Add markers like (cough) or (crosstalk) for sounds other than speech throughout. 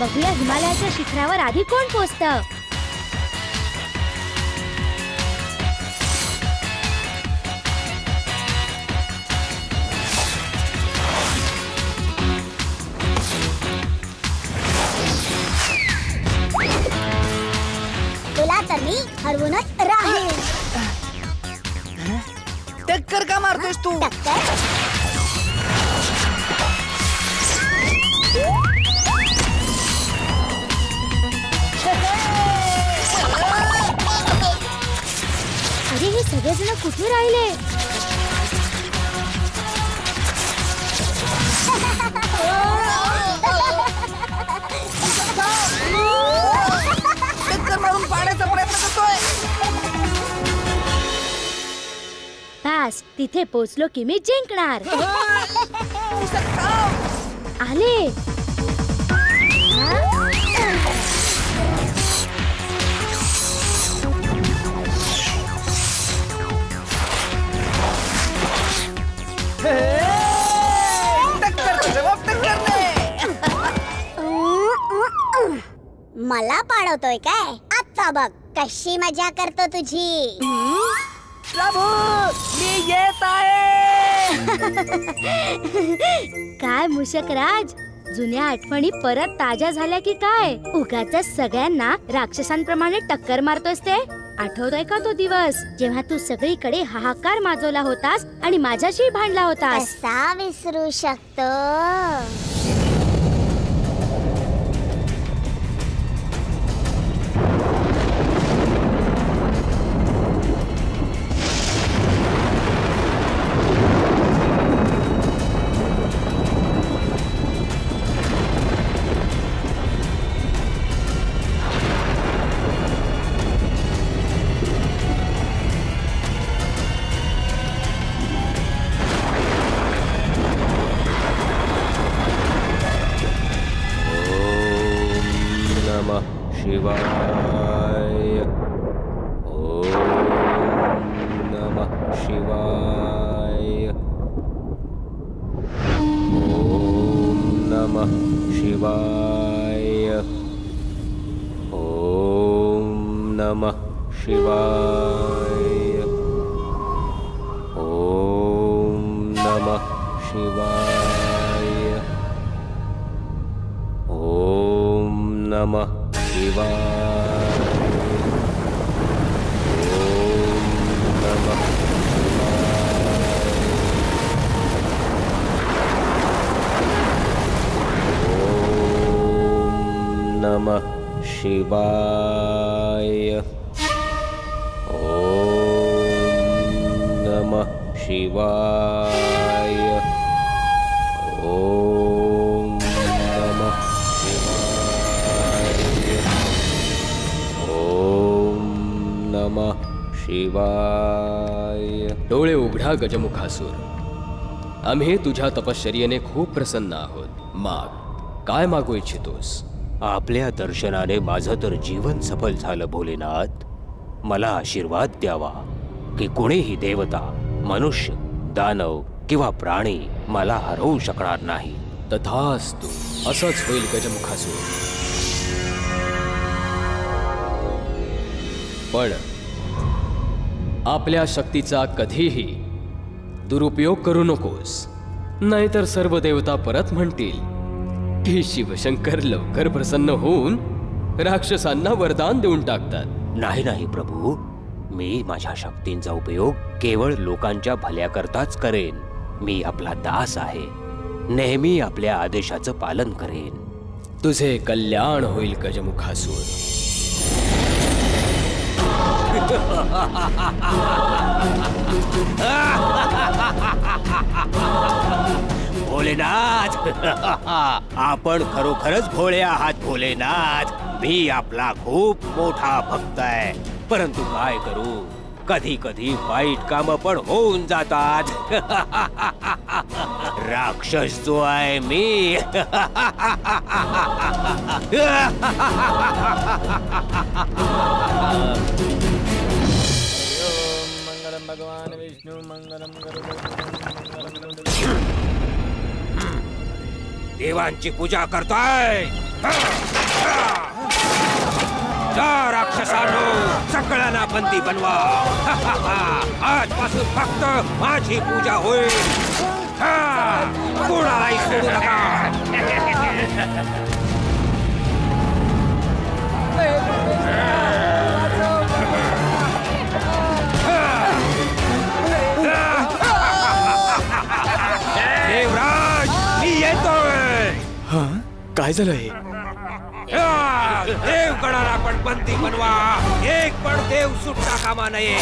बघूया हिमालयाच्या शिखरावर आधी कोण पोचत? तुला तर मी हरवूनच राहील टक्कर का मारतोस तू? टक्कर? सगळेजण कुठे राहिले? प्रयत्न करतोय. बस तिथे पोचलो की मी जिंकणार. ईशान, थांब. मला पाडवतोय काय? आता बघ कशी मजा करतो तुझी. प्रभू मी येत आहे काय मुशकराज? जुन्या आठवणी परत ताज्या झाल्या की काय? उगाच सगळ्यांना राक्षसांप्रमाणे टक्कर मारतोस ते. आठवतोय का तो दिवस? जेव्हा तू सगळीकडे हाहाकार माजवला होतास आणि माझ्याशी भांडला होतास. कसा विसरू शकतो? नमः शिवाय। ॐ नमः शिवाय। ॐ नमः शिवाय। डोळे उघडा गजमुखासूर. आम्ही तुझ्या तपश्चर्येने खूप प्रसन्न आहोत. माग काय मागू इच्छितोस? आपल्या दर्शनाने माझं तर जीवन सफल झालं भोलेनाथ. मला आशीर्वाद द्यावा की कुणीही देवता मनुष्य दानव किंवा प्राणी मला हरवू शकणार नाही. तथास्तु असंच होईल गजमुखासूर. पण आपल्या शक्तीचा कधीही दुरुपयोग करू नकोस. नाहीतर सर्व देवता परत म्हणतील की शिवशंकर लवकर प्रसन्न होऊन राक्षसांना वरदान देऊन टाकतात. नाही नाही प्रभू. मी माझ्या शक्तींचा उपयोग केवळ लोकांच्या भल्याकरताच करेन. मी आपला दास आहे. नेहमी आपल्या आदेशाचं पालन करेन. तुझे कल्याण होईल गजमुखासूर भोलेनाथ! (laughs) आपण खरोखरच भोळे आहात भोलेनाथ! मी आपला खूप मोठा भक्त आहे. परंतु काय करू? कधी कधी वाईट काम पण होऊन जातात. (laughs) राक्षस जो आहे मी. मंगलम भगवान विष्णु मंगलम देवांची पूजा करताय. जा राक्षसानो. सगळ्यांना बंदी बनवा. आजपासून फक्त माझी पूजा होईल. हा, कोणालाही सोडू नका. देवराज मी येतोय. काय झालं हे हा, देवगणाला पण बंदी बनवा. एक पण देव सुटता कामा नये.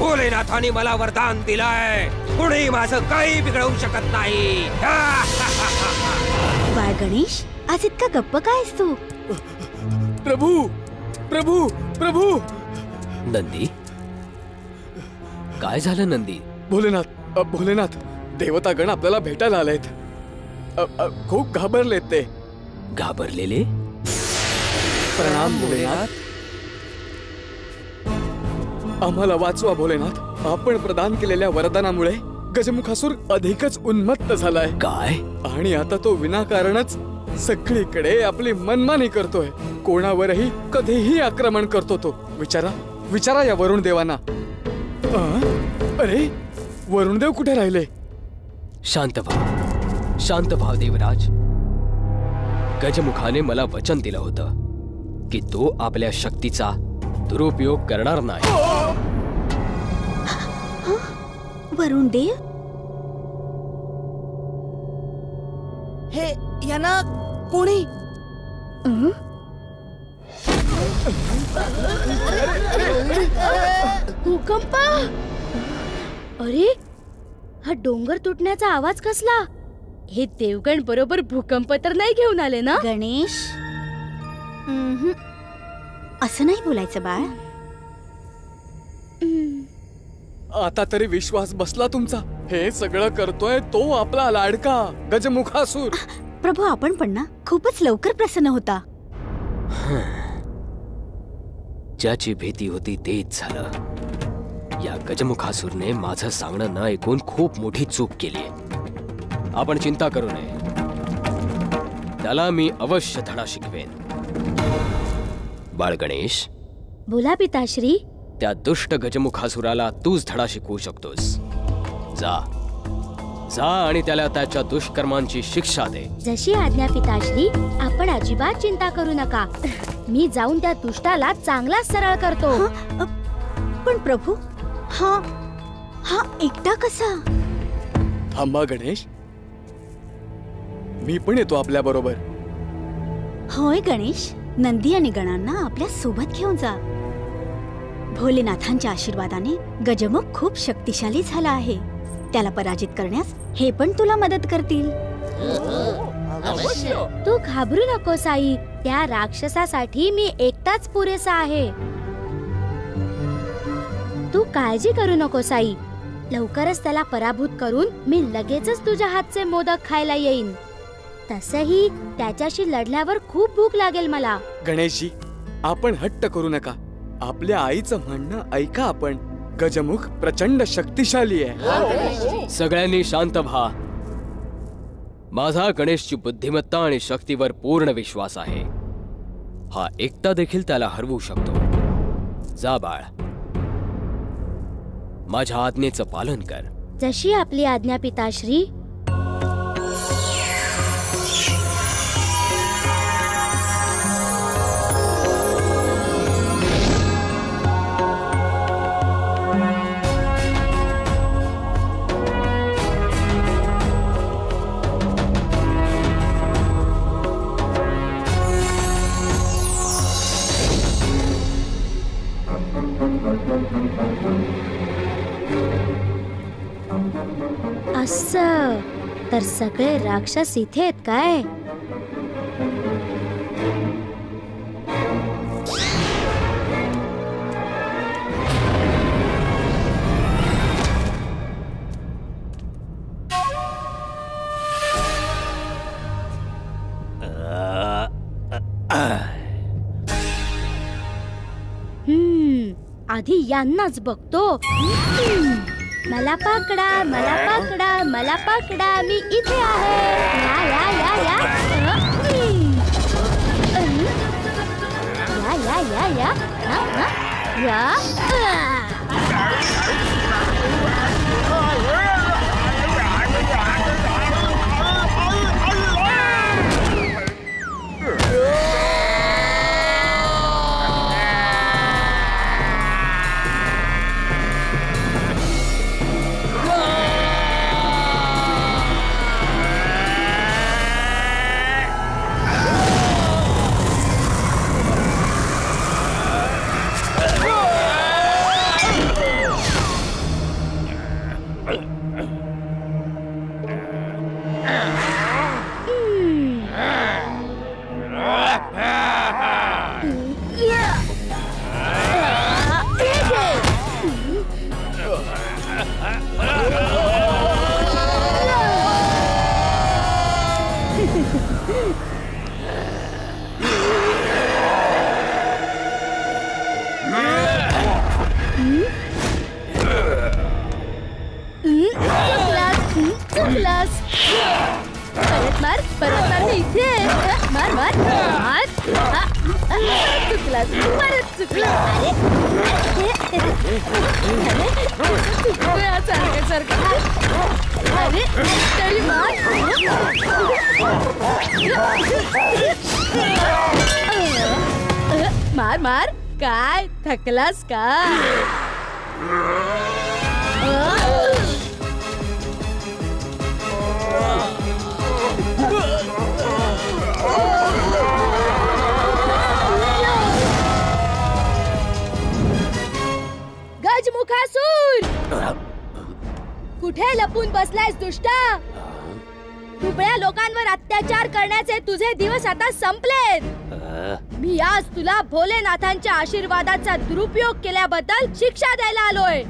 भोलेनाथाने मला वरदान दिलंय. कुणी माझं काही बिघडवू शकत नाही. बाळ गणेश आज इतका गप्प काय तू? प्रभू प्रभू प्रभू. नंदी? काय झालं नंदी? भोलेनाथ अ, भोलेनाथ देवतागण आपल्याला भेटायला आलेत. खूप घाबरलेत ते. घाबरलेले? प्रणाम भोलेनाथ. आम्हाला वाचवा भोलेनाथ. आपण प्रदान केलेल्या वरदानामुळे गजमुखासूर अधिकच उन्मत्त झालाय. काय? आणि आता तो विनाकारणच सगळीकडे आपली मनमानी करतोय. कोणावरही कधीही आक्रमण करतो तो. विचारा विचारा या वरुण देवांना? अरे वरुणदेव कुठे राहिले? शांत व्हा. शांत व्हा देवराज. गजमुखाने मला वचन दिलं होतं की तो आपल्या शक्तीचा दुरुपयोग करणार नाही. वरुण देव हे यांना कोणी? भूकंप? अरे हा डोंगर तुटण्याचा आवाज कसला? हे देवगण बरोबर भूकंप तर नाही घेऊन आले ना? गणेश. असं नाही बोलायचं बाळ. आता तरी विश्वास बसला तुमचा. हे सगळं करतोय तो आपला लाडका गजमुखासूर. प्रभू आपण पण ना खूपच लवकर प्रसन्न होता. ज्याची भीती होती तेच झालं. या गजमुखासूरने माझं सांगणं न ऐकून खूप मोठी चूक केली आपण चिंता करू नये. त्याला मी अवश्य धडा शिकवेन. बाळ गणेश बोला पिताश्री. त्या दुष्ट गजमुखासुराला तूच धडा शिकवू शकतोस. जा. जा आणि त्याला त्याच्या दुष्कर्मांची शिक्षा दे. जशी आज्ञा पिताश्री आपण अजिबात चिंता करू नका. मी जाऊन त्या दुष्टाला चांगलाच सरळ करतो. पण प्रभू हा हा एकटा कसा? थांबा गणेश. मी पण येतो आपल्या बरोबर. होय गणेश नंदी आणि गणांना आपल्यासोबत घेऊन जा. भोलेनाथांच्या आशीर्वादाने गजमुख खूप शक्तिशाली झाला आहे. त्याला पराजित करण्यास हे पण तुला मदत करतील. तू घाबरू नको साई. त्या राक्षसासाठी मी एकटाच पुरेसा आहे. तू काळजी करू नको साई. लवकरच त्याला पराभूत करून मी लगेचच तुझ्या हातचे मोदक खायला येईन. तसही त्याच्याशी लढल्यावर खूप भूक लागेल मला. गणेशजी आपण हट्ट करू नका. आपल्या आईचं म्हणणं ऐका आपण. गजमुख प्रचंड शक्तिशाली आहे. सगळ्यांनी शांत व्हा. माझा गणेशची बुद्धिमत्ता आणि शक्तीवर पूर्ण विश्वास आहे. हा एकटा देखील त्याला हरवू शकतो. जा बाळ. माझ्या आज्ञेचं पालन कर. जशी आपली आज्ञा पिताश्री अस तर सगळे राक्षस इथे आहेत काय? आधी यांनाच बघतो. मला पकडा मला पकडा मला पकडा मी इथे आहे. या या या या. या या या या. या. चुकलास परत मार परत मार मी इथे. मार मार। मार। हा, हा, परत चुकलास अरे अरे चुकतोय हा सारखं सारखं अरे तरी मार मार मार। काय थकलास का? कुठे लपून बसलायस दुष्टा? दुबळ्या लोकांवर अत्याचार करण्याचे तुझे दिवस आता संपलेत. मी आज तुला भोलेनाथांच्या आशीर्वादाचा दुरुपयोग केल्याबद्दल शिक्षा द्यायला आलोय.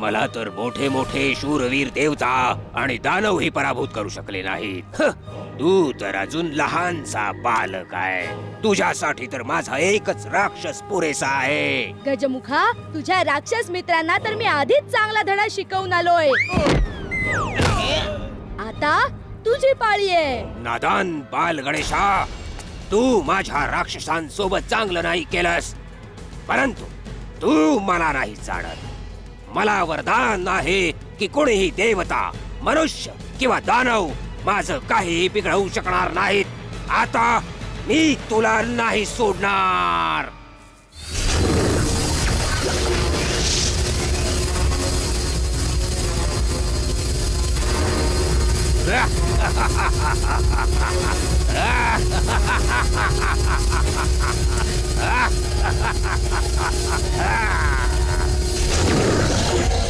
मला तर मोठे मोठे शूरवीर देवता आणि दानवही पराभूत करू शकले नाहीत. तू तर अजून लहानसा बालक आहे. तुझ्यासाठी तर माझा एकच राक्षस पुरेसा आहे. गजमुखा तुझ्या राक्षस मित्रांना तर मी आधीच चांगला धडा शिकवून आलोय. आता तुझी पाळी आहे. नादान बाल गणेशा तू माझ्या राक्षसांसोबत चांगलं नाही केलंस. परंतु तू मला नाही जाणत मला वरदान आहे की कोणीही देवता मनुष्य किंवा दानव माझं काही बिघडवू शकणार नाहीत. आता मी तुला नाही सोडणार. (laughs)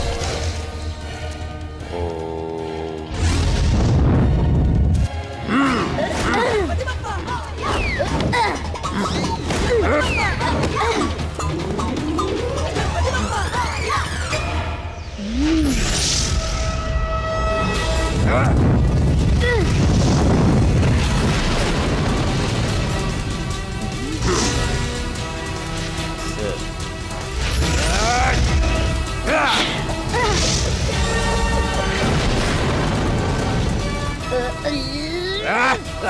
Ah! (laughs)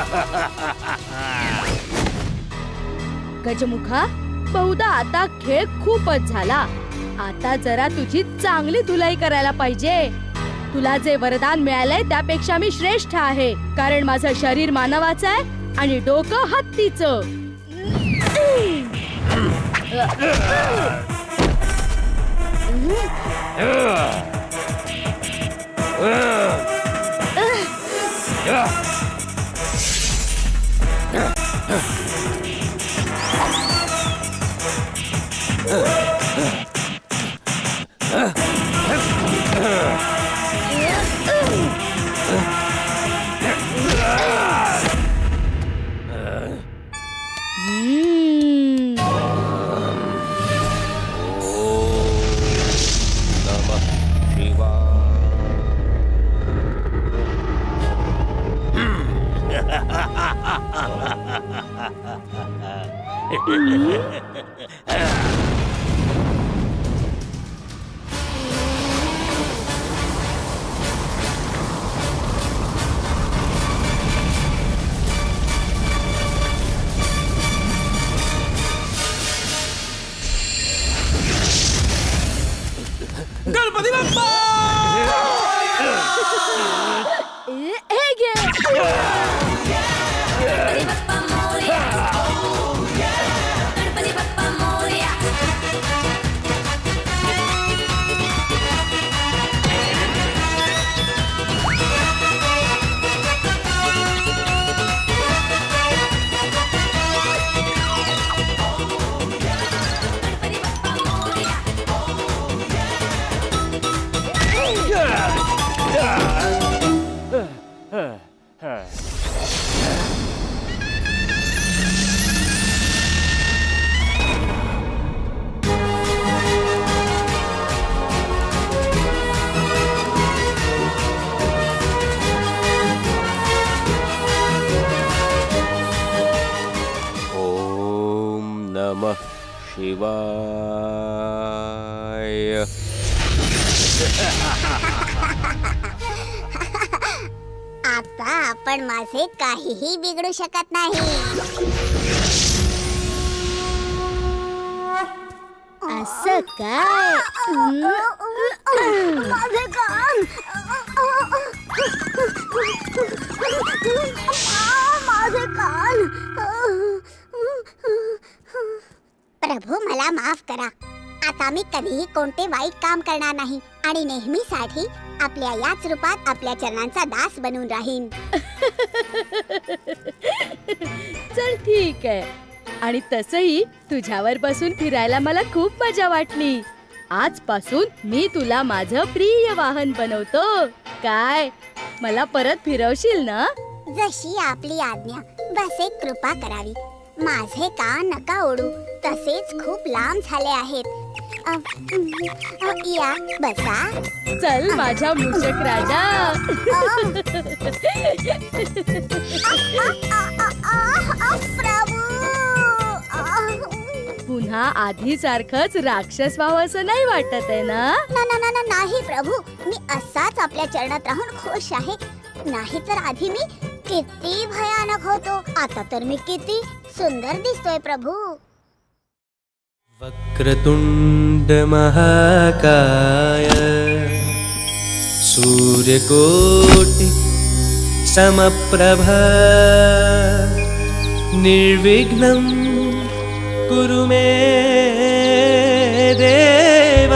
गजमुखा बहुधा आता खेळ खूपच झाला. आता जरा तुझी चांगली धुलाई करायला पाहिजे. तुला जे वरदान मिळालंय त्यापेक्षा मी श्रेष्ठ आहे. कारण माझं शरीर मानवाचं आहे आणि डोकं हत्तीचं. (laughs) (laughs) 으, 으, 으. आता आपण माझे काहीही बिघडू शकत नाही. असं काय माझे कान माझे कान प्रभू मला माफ करा. आता मी कधीही कोणते वाईट काम करणार नाही आणि नेहमीसाठी आपल्या याच रूपात आपल्या चरणांचा दास बनून राहीन. (laughs) चल ठीक आहे. आणि तसही तुझ्यावर बसून फिरायला मला खूप मजा वाटली. आजपासून मी तुला माझं प्रिय वाहन बनवतो. काय? मला परत फिरवशील ना? जशी आपली आज्ञा बस एक कृपा करावी. माझे कान नका ओढू? तसेच खूप लांब झाले आहेत. अ, अ, या बसा. चल माझ्या मूषक राजा. प्रभू. पुन्हा आधी सारखंच राक्षस व्हावं असं नाही वाटत आहे ना? ना ना ना ना नाही प्रभू. मी असाच आपल्या चरणात राहून खुश आहे. नाही तर आधी मी किती भयानक होतो आता तर मी किती सुंदर दिसतोय प्रभू. वक्रतुण्ड महाकाय. सूर्यकोटि समप्रभ. निर्विघ्नं कुरु मे देव.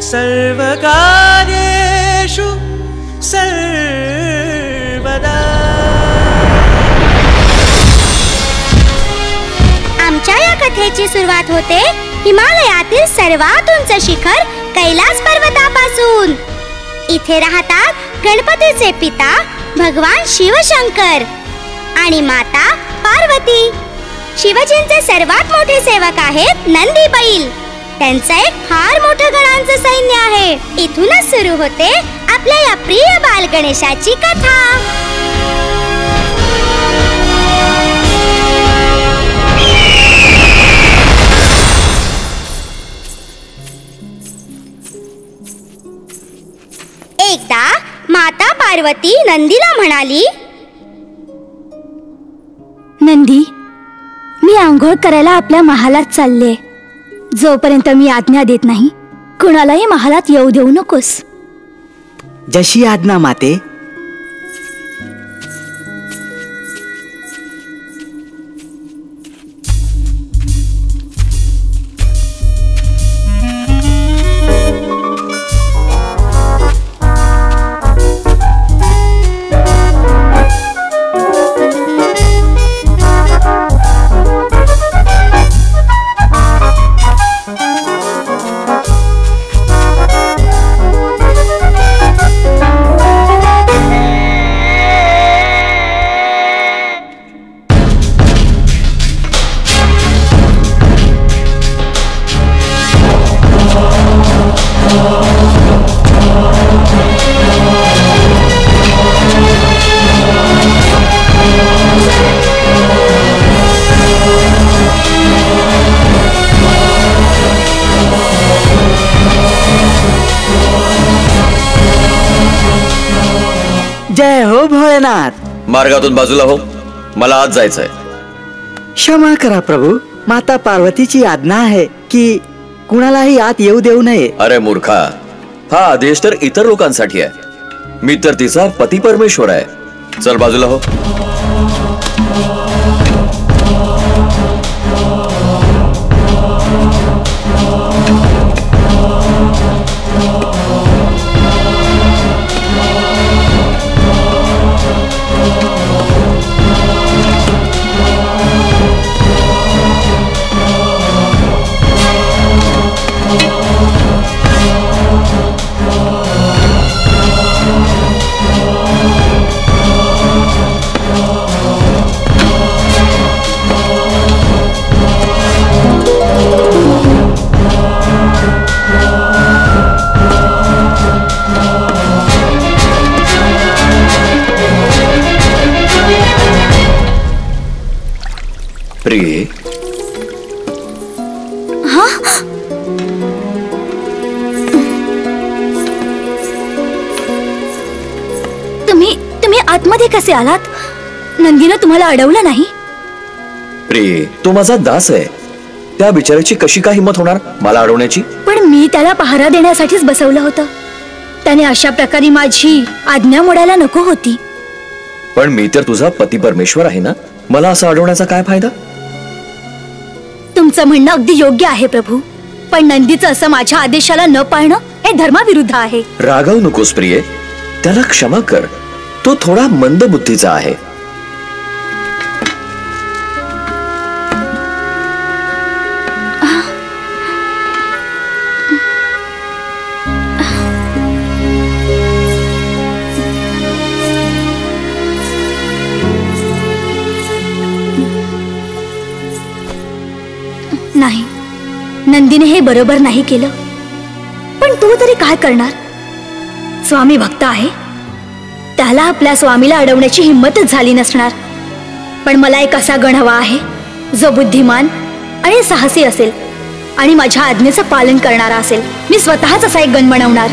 सर्वकार्येषु कथेची सुरुवात होते हिमालयातील सर्वात उंच शिखर कैलास पर्वतापासून. इथे राहतात गणपतीचे पिता भगवान शिवशंकर आणि माता पार्वती. शिवजींचे सर्वात मोठे सेवक आहेत नंदी बैल त्यांचं एक फार मोठं गणांचं सैन्य आहे. इथूनच सुरू होते आपल्या या प्रिय बाल गणेशाची कथा. पार्वती नंदीला म्हणाली नंदी मी आंघोळ करायला आपल्या महालात चालले. जोपर्यंत मी आज्ञा देत नाही कुणालाही महालात येऊ देऊ नकोस. जशी आज्ञा माते भोळेनाथ मार्गातून बाजूला हो. मला आज जायचंय. क्षमा करा प्रभू. माता पार्वतीची आज्ञा आहे की कुणालाही आत येऊ देऊ नये. अरे मूर्खा. हा आदेश तर इतर लोकांसाठी आहे. मी तर तिचा पती परमेश्वर आहे. चल बाजूला हो. कसे आलात? नंदीनं तुम्हाला अडवलं नाही? प्रिय तो माझा दास आहे. त्या बिचाराची कशी काय हिंमत होणार मला अडवण्याची? पण मी त्याला पहारा देण्यासाठीच बसवलं होतं. त्याने अशा प्रकारे माझी आज्ञा मोडायला नको होती. पण मी तर तुझा पती परमेश्वर आहे ना? मला असं अडवण्याचा काय फायदा? तुमचं म्हणणं अगदी योग्य आहे प्रभू. पण नंदीचं असं माझ्या आदेशाला न पाळणं हे धर्माविरुद्ध आहे. रागव नकोस प्रिय. त्याला क्षमा कर. तो थोडा मंद बुद्धीचा आहे. नाही. नंदीने हे बरोबर नाही केलं. पण तू तरी काय करणार? स्वामी भक्त आहे. त्याला आपल्या स्वामीला अडवण्याची हिंमतच झाली नसणार. पण मला एक असा गण हवा आहे जो बुद्धिमान आणि साहसी असेल आणि माझ्या आज्ञेचं पालन करणारा असेल. मी स्वतःच असा एक गण बनवणार.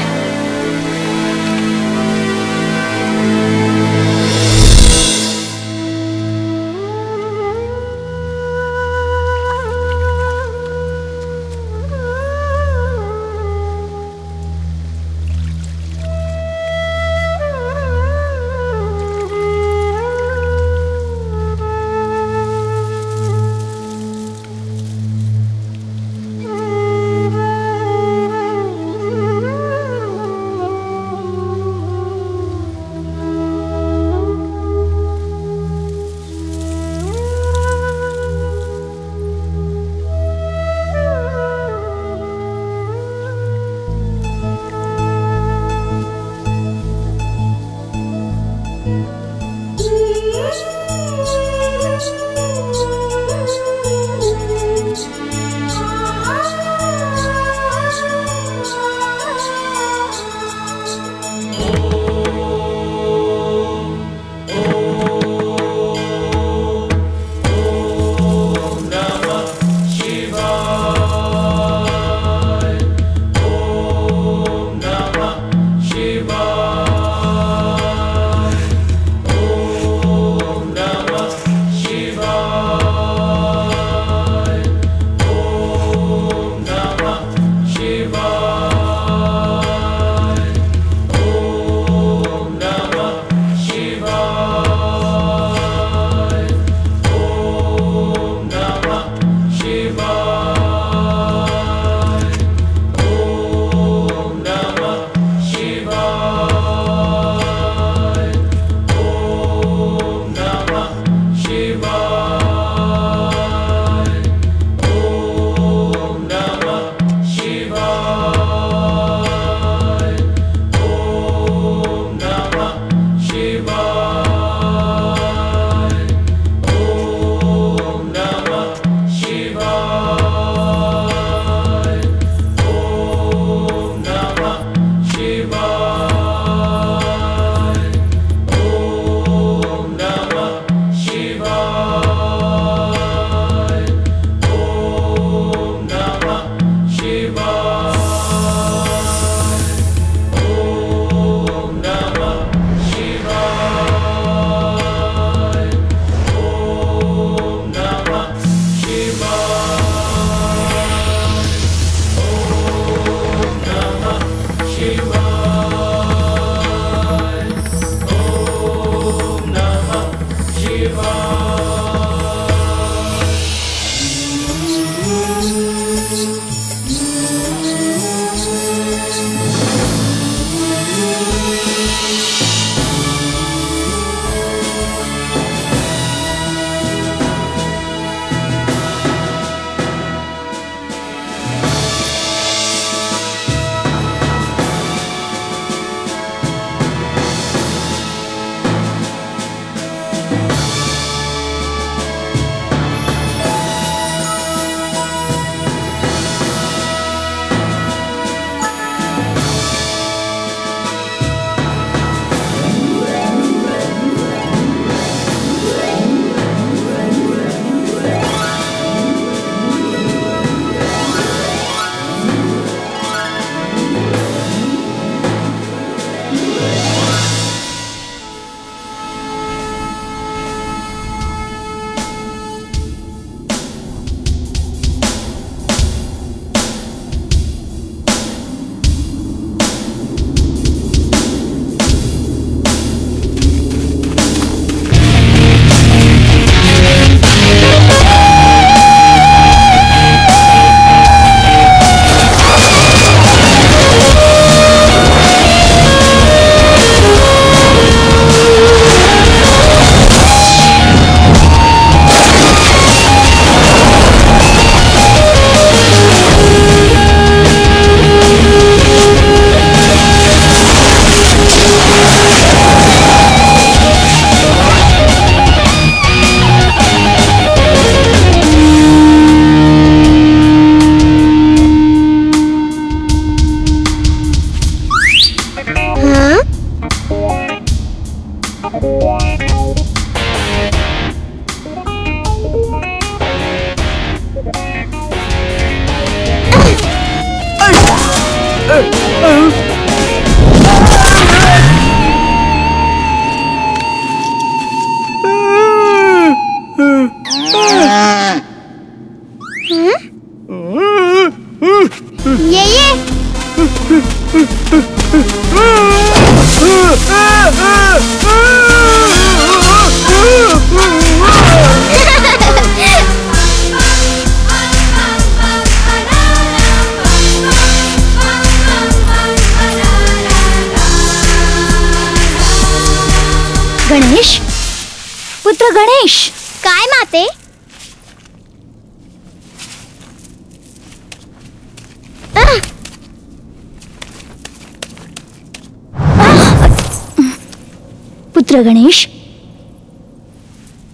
पुत्र गणेश?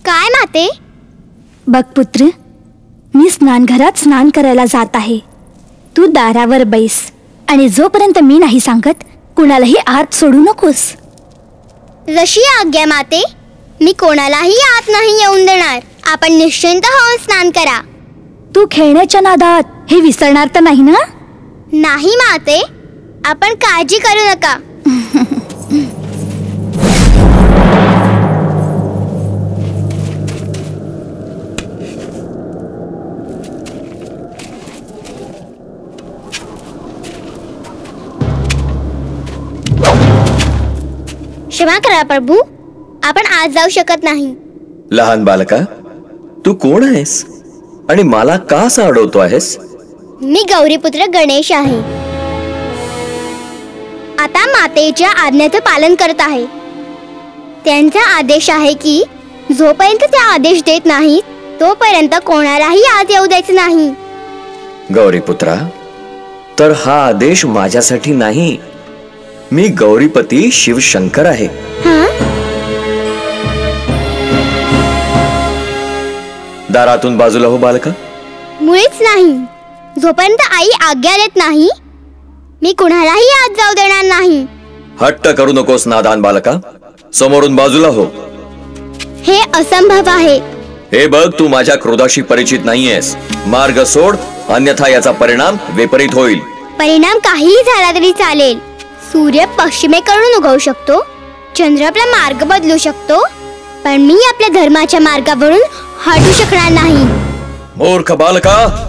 काय माते? बघ पुत्र मी स्नानघरात स्नान करायला जात आहे. तू दारावर बैस आणि जोपर्यंत मी नाही सांगत कुणालाही आत सोडू नकोस. जशी आज्ञा माते मी कोणालाही आत नाही येऊन देणार. आपण निश्चिंत होऊन स्नान करा. तू खेळण्याच्या नादात हे विसरणार तर नाही ना? नाही माते आपण काळजी करू नका. क्षमा करा प्रभू. आपण आज जाऊ शकत नाही. लहान बालका तू कोण आहेस? आणि मला का असं अडवतो आहेस? मी गौरीपुत्र गणेश आहे. आता मातेच्या आज्ञेचं पालन करत आहे. त्यांचा आदेश आहे की जोपर्यंत ते आदेश देत नाहीत तोपर्यंत कोणालाही आत येऊ द्यायचं नाही. गौरीपुत्रा तर हा आदेश माझ्यासाठी नाही मी गौरीपती शिवशंकर आहे. हा? दारातून बाजूला हो बालका. मुळीच नाही. जोपर्यंत आई आज्ञा देत नाही मी कुणालाही आत जाऊ देणार नाही. हट्ट करू नकोस नादान बालका. समोरून बाजूला हो. हे असंभव आहे. हे बघ तू माझ्या क्रोधाशी परिचित नाहीयेस. मार्ग सोड अन्यथा याचा परिणाम विपरीत होईल. परिणाम काहीही झाला तरी चालेल. सूर्य पश्चिमेकडून उगवू शकतो चंद्र आपला मार्ग बदलू शकतो पण मी आपल्या धर्माच्या मार्गावरून हटू शकणार नाही. मूर्ख बालका!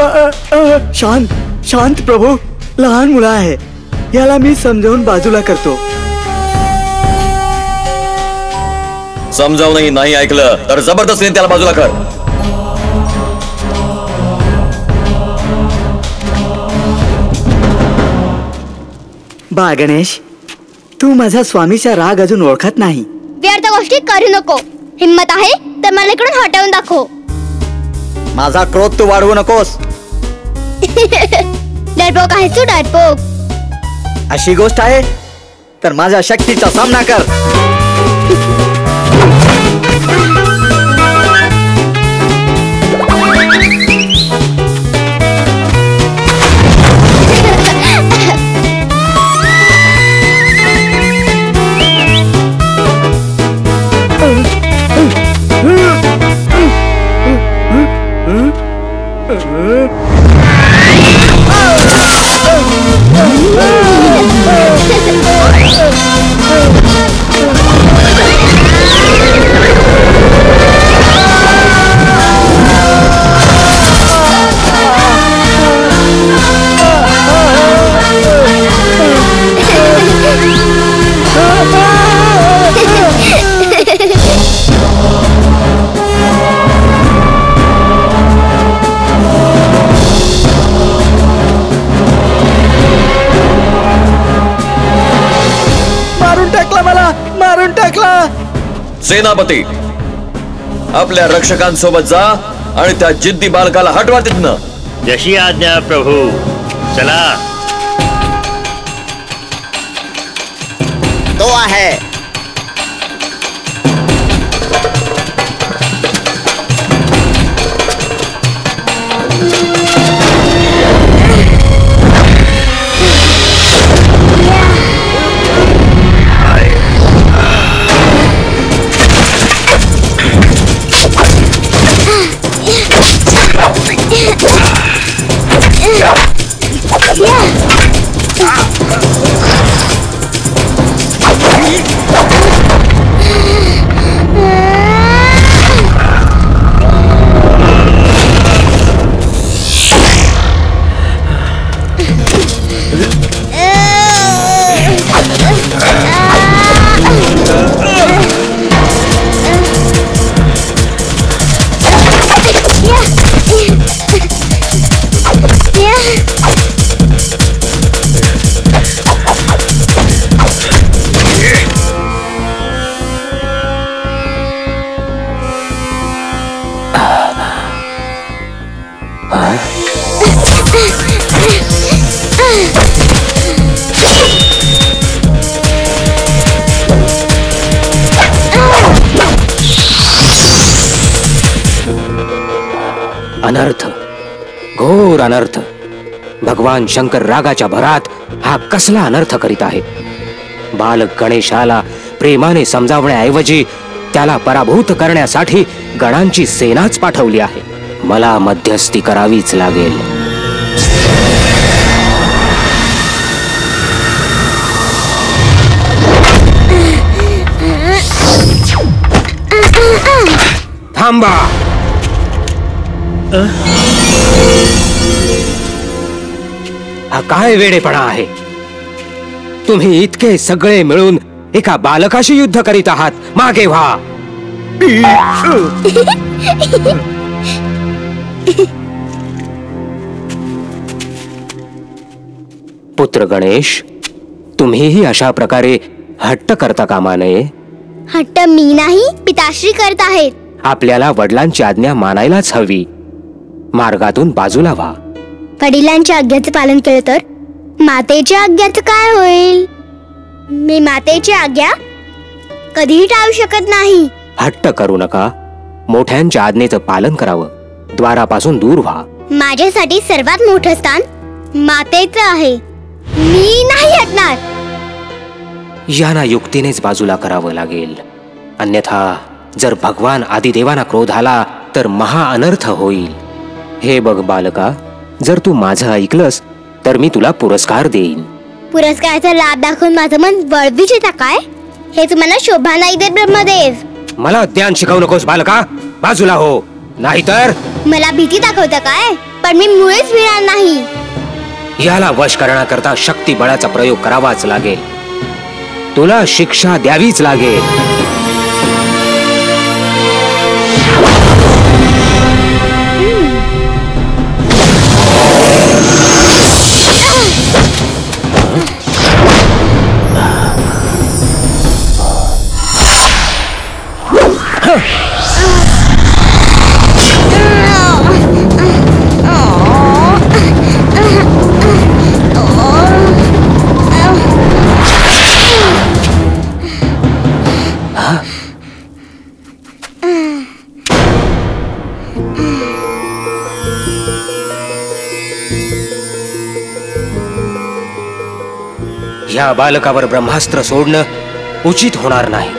अ, अ, अ, शांत शांत प्रभू लहान मुलं आहे. याला मी समजावून बाजूला करतो. समजावूनही नाही ऐकलं तर जबरदस्तीने त्याला बाजूला कर. बा गणेश तू माझा स्वामीचा राग अजून ओळखत नाही. व्यर्थ गोष्टी करू नको. हिम्मत आहे तर मला इकडून हटवून दाखव. माझा क्रोध तू वाढवू नकोस. (laughs) डरपोक आहेस तू डरपोक. अशी गोष्ट आहे तर माझ्या शक्तीचा सामना कर. सेनापती. आपल्या रक्षकांसोबत जा आणि त्या जिद्दी बालकाला हटवा तिथनं. जशी आज्ञा प्रभू. चला. अनर्थ घोर अनर्थ. भगवान शंकर रागाच्या भरात हा कसला अनर्थ करीत आहे? बालक गणेशाला प्रेमाने समजावण्याऐवजी त्याला पराभूत करण्यासाठी गणांची सेनाच पाठवली आहे. मला मध्यस्थी करावीच लागेल. थांबा. हा काय वेडेपणा आहे? तुम्ही इतके सगळे मिळून एका बालकाशी युद्ध करीत आहात. मागे व्हा. पुत्र गणेश तुम्हीही अशा प्रकारे हट्ट करता कामा नये. हट्ट मी नाही पिताश्री करत आहेत. आपल्याला वडिलांची आज्ञा मानायलाच हवी. मार्गातून बाजूला व्हा वडिलांच्या आज्ञाचे पालन केलं तर मातेच्या आज्ञाचं काय होईल? मी मातेची आज्ञा कधीही टाळू शकत नाही. हट्ट करू नका. मोठ्यांच्या आज्ञेचं पालन करावं. द्वारापासून दूर व्हा. माझ्यासाठी सर्वात मोठं स्थान मातेचं आहे. मी नाही हटणार. यांना युक्तीनेच बाजूला करावं लागेल. अन्यथा जर भगवान आदिदेवाना क्रोध आला तर महा अनर्थ होईल. हे बघ बालका जर तू माझं ऐकलंस तर मी तुला पुरस्कार देईन. पुरस्काराचा लाभ दाखवून माझं मन वळवीच येता काय? हे तुम्हाला शोभा नाही देत ब्रह्मदेव. मला ज्ञान शिकवू नकोस बालका. बाजूला हो. नाहीतर? मला भीती दाखवता काय? पण मी मुळेच भिणार नाही. याला वश करण्याकरता शक्ती बळाचा प्रयोग करावाच लागेल. तुला शिक्षा द्यावीच लागेल. बालकावर ब्रह्मास्त्र सोडणं उचित होणार नाही.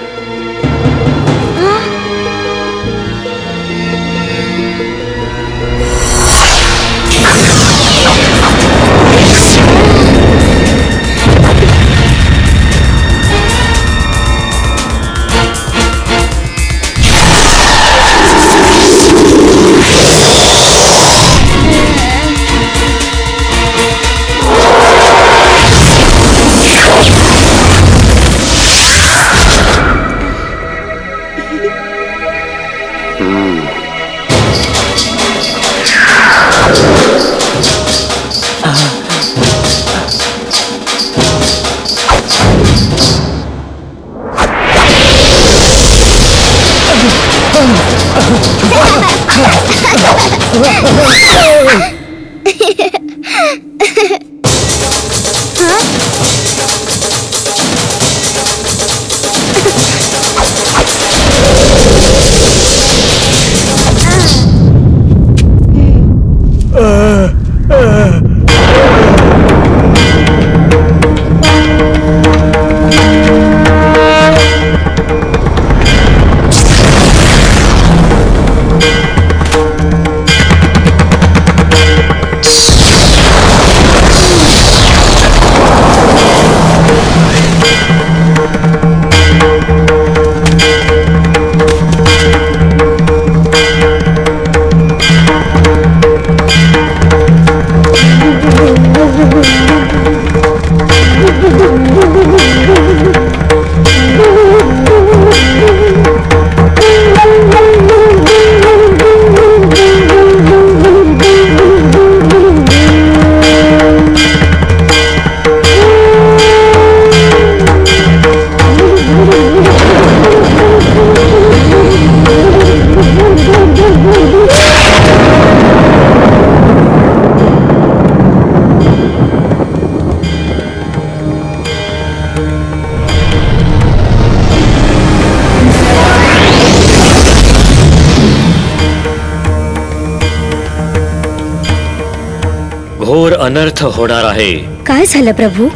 घोर अनर्थ होणार आहे. काय झालं प्रभू?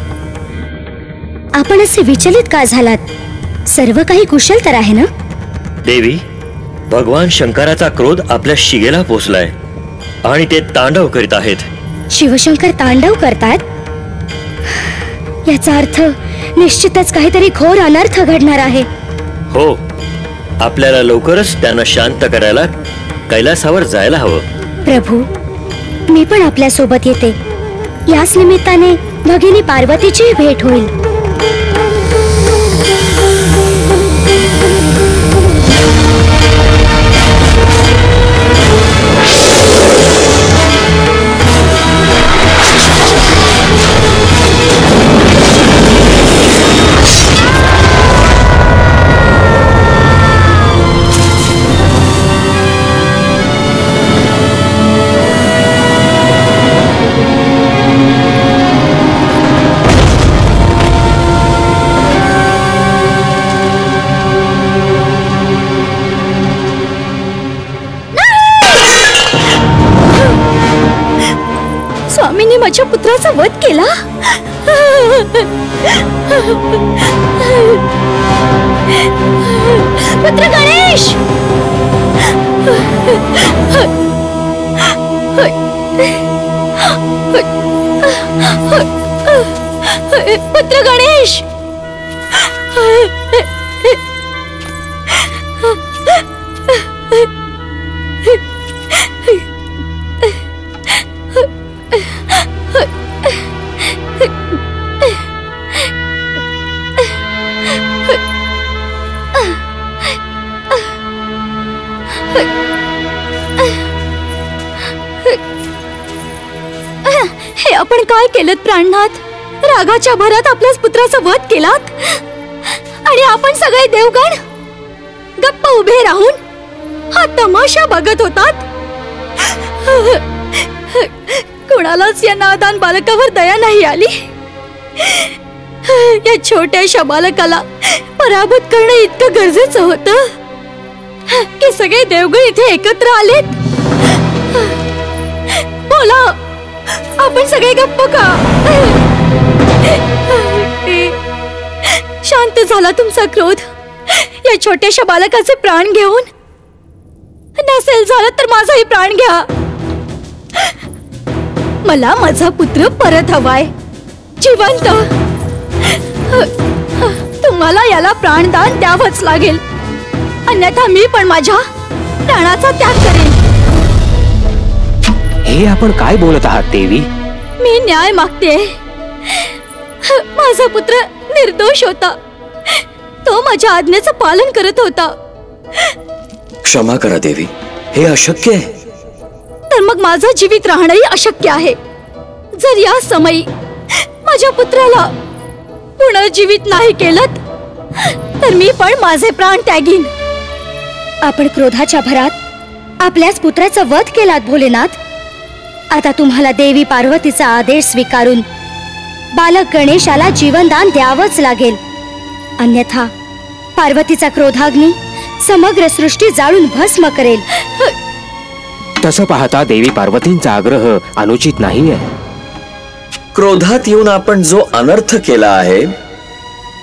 आपण असे विचलित का झालात? सर्व काही कुशल तर आहे ना? देवी भगवान शंकराचा क्रोध आपल्या शिगेला पोचलाय आणि ते तांडव करीत आहेत. शिवशंकर तांडव करतात? याचा अर्थ निश्चितच काहीतरी घोर अनर्थ घडणार आहे. हो आपल्याला लवकरच त्यांना शांत करायला कैलासावर जायला हवं. प्रभू मी पण आपल्यासोबत येते. याच निमित्ताने भगिनी पार्वतीची भेट होईल. माझ्या वध केला? पुत्र गणेश! पुत्र गणेश! आपण प्राणनाथ? रागाच्या भरात आपल्याच पुत्राचा वध केलात? आणि आपण सगळे देवगण गप्प उभे राहून हा तमाशा बघत होतात? कोणालाच या नादान बालकावर दया नाही आली. या छोट्याशा बालकाला पराभूत करणं इतकं गरजेचं होतं की सगळे देवगण इथे एकत्र आलेत. बोला. आपण सगळे गप्प का शांत झाला क्रोध. या छोट्याशा बालकाचे प्राण घेऊन. नसेल झालं तर प्राण घ्या. मला माझा पुत्र परत हवाय. जिवंत. तुम्हाला याला प्राणदान द्यावंच लागेल. अन्यथा मी पण माझ्या प्राणाचा त्याग करेन. हे आपण काय बोलत आहात, देवी? मी न्याय मागते माझा पुत्र निर्दोष होता. तो माझ्या आज्ञेचं पालन करत होता. क्षमा करा देवी. हे अशक्य आहे. तर मग माझं जीवित राहणंही अशक्य आहे. जर या समयी माझ्या पुत्राला पुनर्जीवित नाही केलं तर मी पण माझे प्राण त्यागीन. आपण क्रोधाच्या भरात आपल्याच पुत्राचा वध केलात भोलेनाथ. आता तुम्हाला देवी पार्वतीचा आदेश स्वीकारून बालक गणेशाला जीवनदान द्यावंच लागेल. अन्यथा पार्वतीचा क्रोधाग्नी समग्र सृष्टी जाळून भस्म करेल. तसं पाहता देवी पार्वतींचा आग्रह अनुचित नाहीये. क्रोधात येऊन आपण जो अनर्थ केला आहे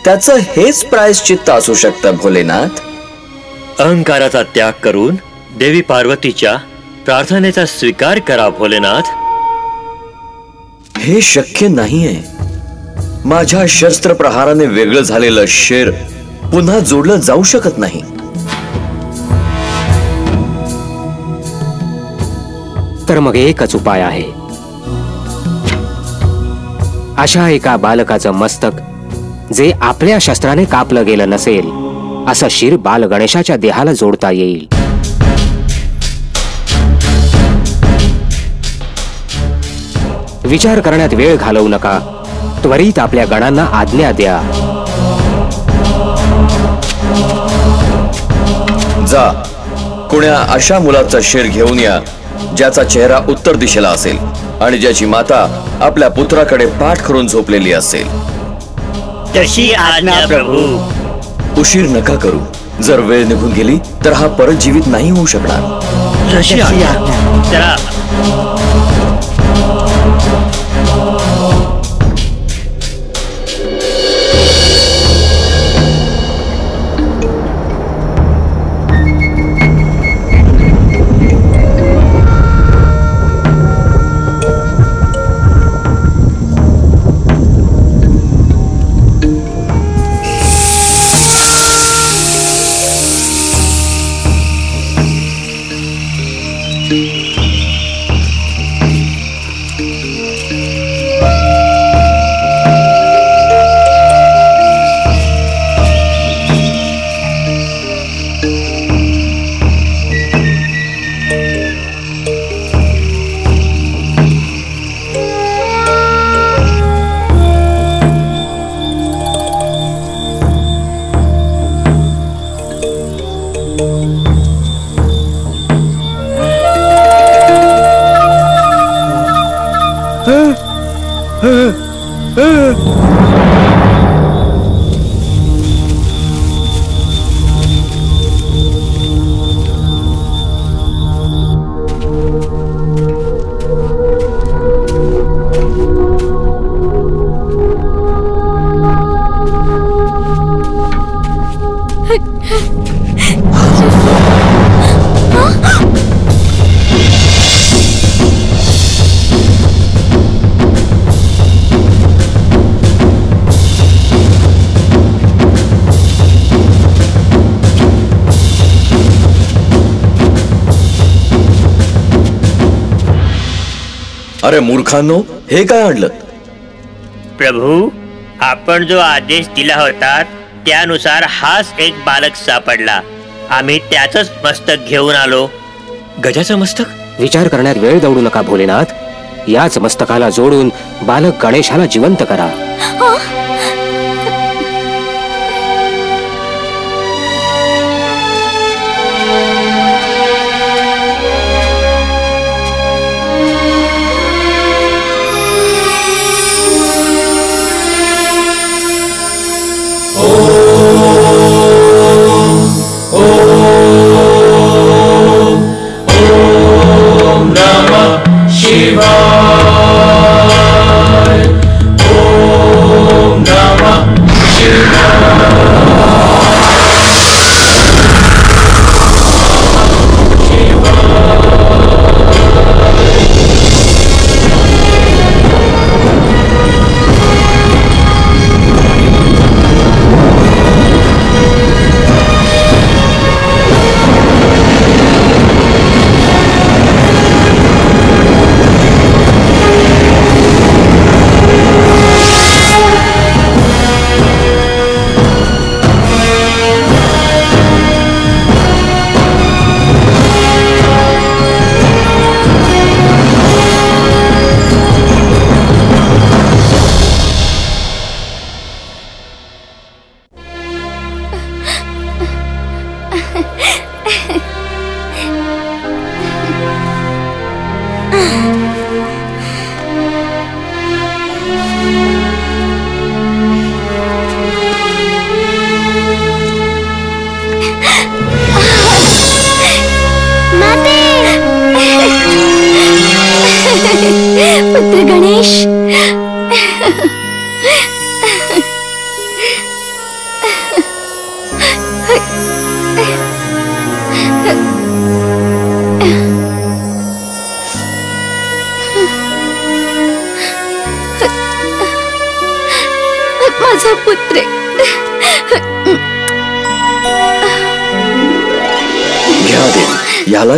त्याचं हेच प्रायश्चित्त असू शकतं भोलेनाथ. अहंकाराचा त्याग करून देवी पार्वतीच्या प्रार्थनेचा स्वीकार करा भोलेनाथ. हे शक्य नाहीये. माझ्या शस्त्र प्रहाराने वेगळं झालेलं शेर पुन्हा जोडलं जाऊ शकत नाही. तर मग एकच उपाय आहे. अशा एका बालकाचं मस्तक जे आपल्या शस्त्राने कापलं गेलं नसेल असं शिर बाल गणेशाच्या देहाला जोडता येईल. विचार करण्यात वेळ घालवू नका. त्वरित आपल्या गणांना आज्ञा द्या. जा कुण्या अशा मुलाचा शेर घेऊन या ज्याचा चेहरा उत्तर दिशेला असेल आणि ज्याची माता आपल्या पुत्राकडे पाठ करून झोपलेली असेल. तशी आज्ञा प्रभू. उशीर नका करू. जर वेळ निघून गेली तर हा परत जीवित नाही होऊ शकणार. अरे मूर्खांनो हे काय आणलं? प्रभू आपण जो आदेश दिला होता त्यानुसार हाच एक बालक सापडला. आम्ही त्याच मस्तक घेऊन आलो. गजाचं मस्तक? विचार करण्यात वेळ दौडू नका भोलेनाथ. याच मस्तकाला जोडून बालक गणेशाला जिवंत करा.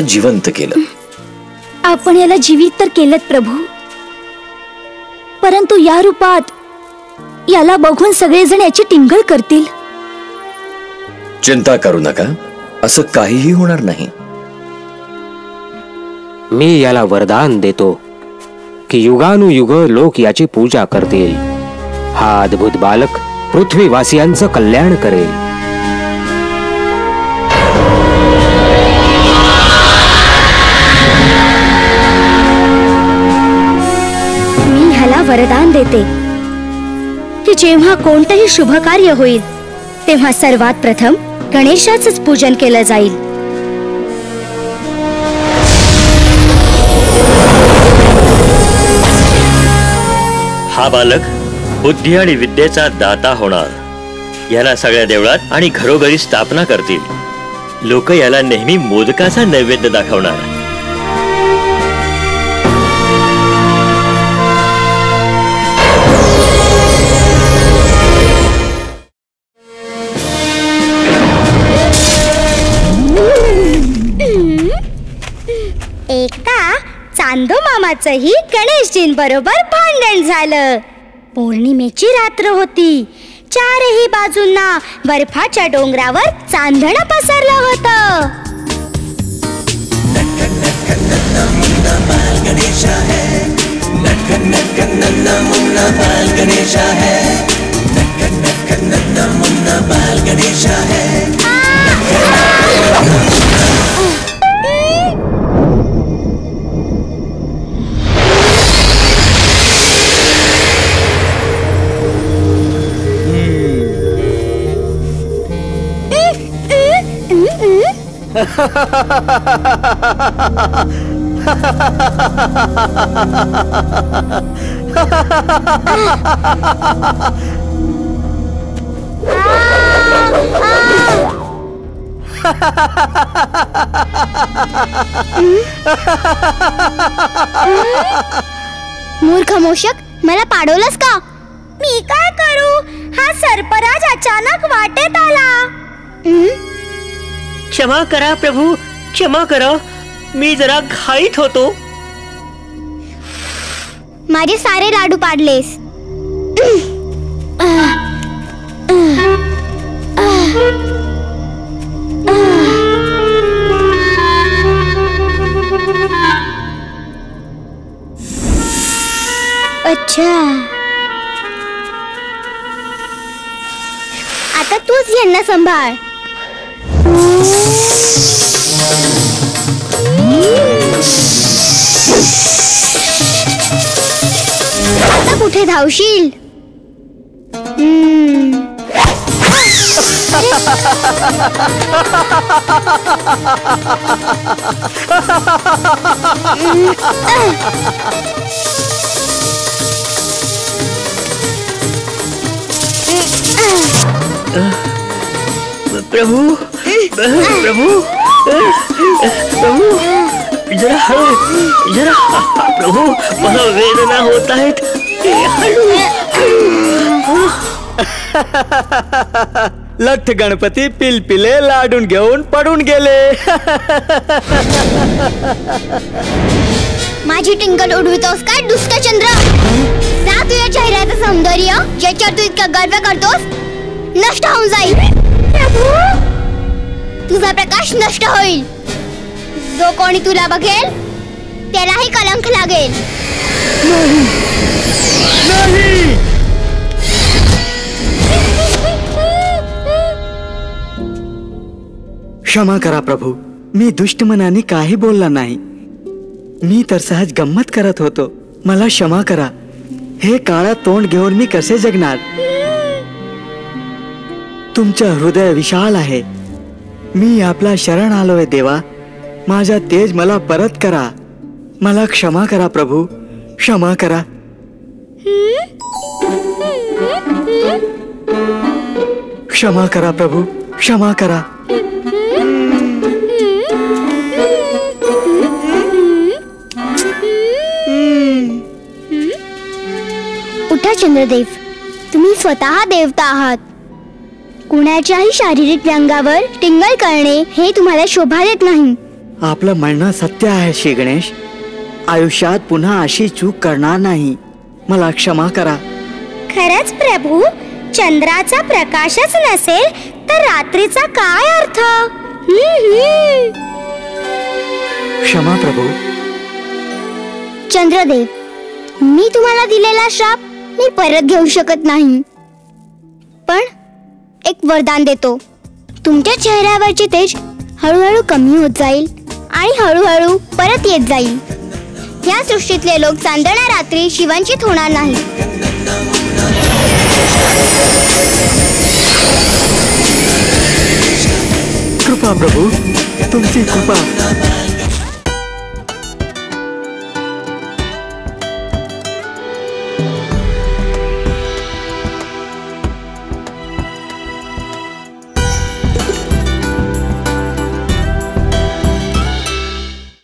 जिवंत केलं. आपण याला जीवित तर केलं प्रभू. परंतु या रूपात याला बघून सगळेजण याची टिंगल करतील. चिंता करू नका. असं काहीही होणार नाही. मी याला वरदान देतो की युगानुयुग लोक याची पूजा करतील. हा अद्भुत बालक पृथ्वीवासियांचं कल्याण करेल. वरदान देते. की जेव्हा कोणतंही शुभ कार्य होईल तेव्हा सर्वात प्रथम गणेशाच पूजन केलं जाईल. हा बालक बुद्धी आणि विद्येचा दाता होणार. याला सगळ्या देवळात आणि घरोघरी स्थापना करतील. लोक याला नेहमी मोदकाचा नैवेद्य दाखवणार. चांदो मामाचंही गणेशजींबरोबर भांडण झालं. पौर्णिमेची रात्र होती. चारही बाजूंना बर्फाच्या डोंगरावर चांदण पसरलं होतं. गणेशा है मूर्ख मोषक मला पाडवलंस का? मी काय करू? हा सरपराज अचानक वाटेत आला. हम्म? क्षमा करा प्रभू. क्षमा करा. मी जरा घाईत होतो. माझे सारे लाडू पाडलेस. अच्छा. आता तूच यांना सांभाळ. आता कुठे धावशील? प्रभू प्रभू प्रभू जरा जरा प्रभू मला वेदना होत आहेत लठ गणपती पिलपिले लाडून घेऊन पडून गेले. माझी टिंकल उडवितोस काय दुष्टचंद्र जा तुझ्या चेहऱ्याचं सौंदर्य ज्याच्यावर तू इतका गर्व करतोस नष्ट होऊन जाईल. तुझा प्रकाश नष्ट होईल. जो कोणी तुला बघेल त्यालाही कलंक लागेल. क्षमा करा प्रभू. मी दुष्ट मनाने काही बोलला नाही. मी तर सहज गंमत करत होतो. मला क्षमा करा. हे काळा तोंड घेऊन मी कसे जगणार? तुमचं हृदय विशाल आहे. मी आपला शरण आलोय देवा. माझा तेज मला परत करा. मला क्षमा करा प्रभू. क्षमा करा. क्षमा करा प्रभू. क्षमा करा. उठा चंद्रदेव. तुम्ही स्वतः देवता आहात. कुणाच्याही शारीरिक व्यंगावर टिंगल करणे हे तुम्हाला शोभा देत नाही. आपलं म्हणणं सत्य आहे श्री गणेश. आयुष्यात पुन्हा अशी चूक करणार नाही. मला क्षमा करा. खरंच प्रभू चंद्राचा प्रकाशच नसेल तर रात्रीचा काय अर्थ? क्षमा प्रभू. चंद्रदेव मी तुम्हाला दिलेला श्राप मी परत घेऊ शकत नाही. पण एक वरदान देतो. तुमच्या चेहऱ्यावरचे तेज हळूहळू कमी होत जाईल आणि हळूहळू परत येत जाईल. या सृष्टीतले लोक चांदण्या रात्री शिवांचित होणार नाही कृपा प्रभू तुमची कृपा.